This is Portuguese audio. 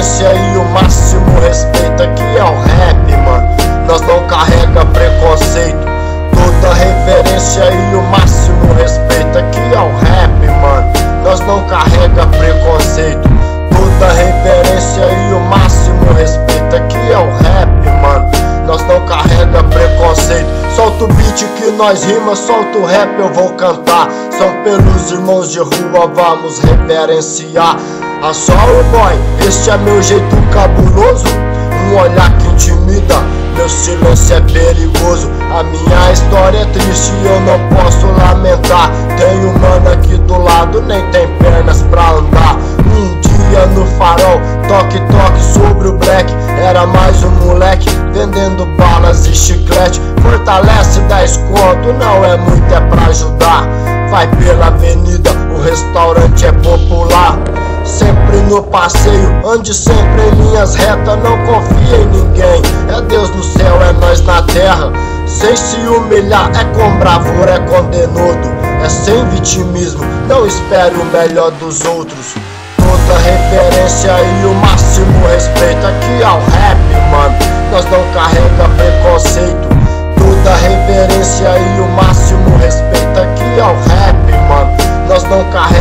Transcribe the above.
reverência e o máximo respeito aqui é o rap, mano. Nós não carrega preconceito. Toda reverência e o máximo respeito aqui é o rap, mano. Nós não carrega preconceito. Toda reverência e o máximo respeito aqui é o rap, mano. Nós não carrega preconceito. Solta o beat que nós rima, solta o rap, eu vou cantar. São pelos irmãos de rua, vamos reverenciar. A só o boy, este é meu jeito cabuloso. Um olhar que intimida, meu silêncio é perigoso. A minha história é triste e eu não posso lamentar. Tenho mano aqui do lado, nem tem pernas pra andar. Um dia no farol, toque toque sobre o black. Era mais um moleque vendendo balas e chiclete. Fortalece 10 conto, não é muito, é pra ajudar. Vai pela avenida, o restaurante é popular. No passeio. Ande sempre em linhas retas, não confia em ninguém. É Deus no céu, é nós na terra. Sem se humilhar, é com bravura, é com é sem vitimismo. Não espere o melhor dos outros. Toda referência e o máximo respeito aqui ao rap, mano. Nós não carrega preconceito. Toda referência e o máximo respeito aqui ao rap, mano. Nós não carrega